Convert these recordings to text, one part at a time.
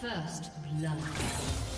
First blood.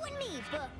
You and me, Book.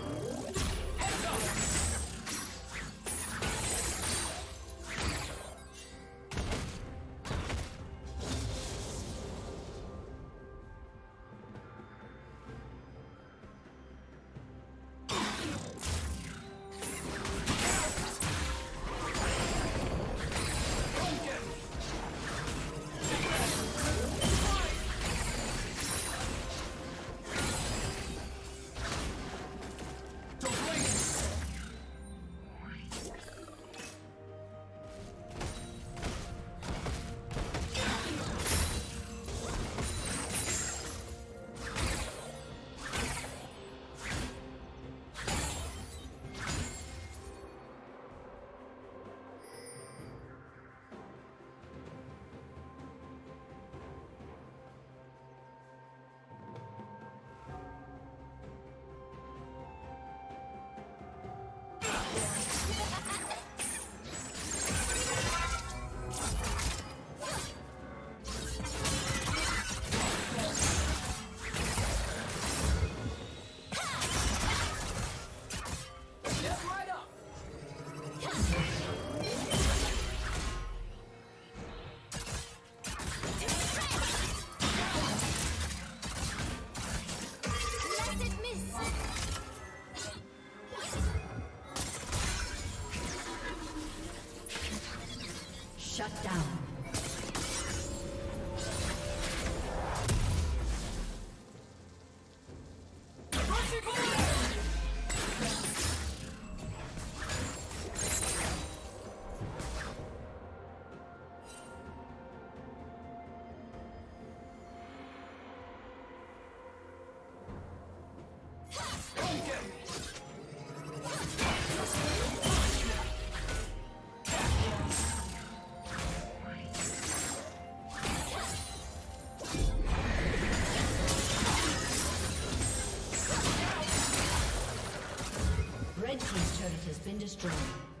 Destroyed.